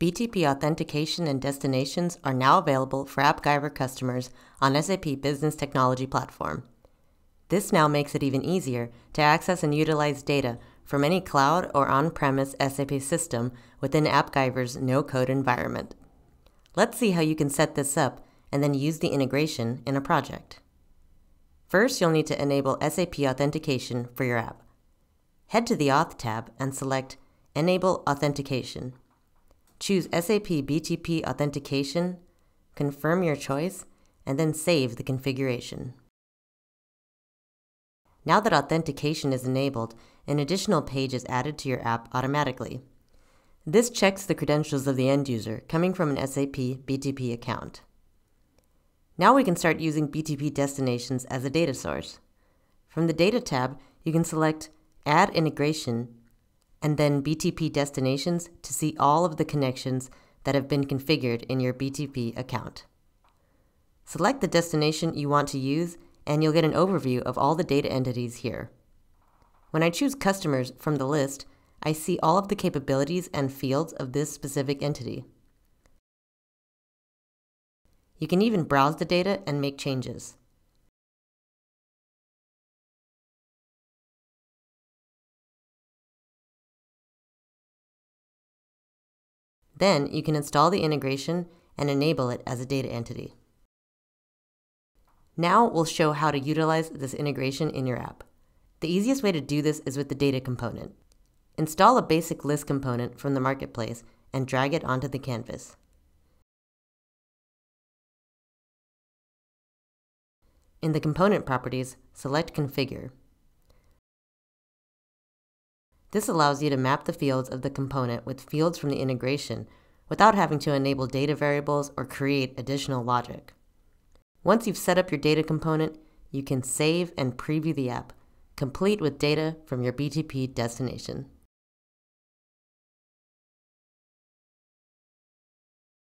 BTP authentication and destinations are now available for AppGyver customers on SAP Business Technology Platform. This now makes it even easier to access and utilize data from any cloud or on premise SAP system within AppGyver's no code environment. Let's see how you can set this up and then use the integration in a project. First, you'll need to enable SAP authentication for your app. Head to the Auth tab and select Enable Authentication. Choose SAP BTP Authentication, confirm your choice, and then save the configuration. Now that authentication is enabled, an additional page is added to your app automatically. This checks the credentials of the end user coming from an SAP BTP account. Now we can start using BTP destinations as a data source. From the Data tab, you can select Add Integration and then BTP destinations to see all of the connections that have been configured in your BTP account. Select the destination you want to use and you'll get an overview of all the data entities here. When I choose customers from the list, I see all of the capabilities and fields of this specific entity. You can even browse the data and make changes. Then you can install the integration and enable it as a data entity. Now we'll show how to utilize this integration in your app. The easiest way to do this is with the data component. Install a basic list component from the marketplace and drag it onto the canvas. In the component properties, select Configure. This allows you to map the fields of the component with fields from the integration without having to enable data variables or create additional logic. Once you've set up your data component, you can save and preview the app, complete with data from your BTP destination.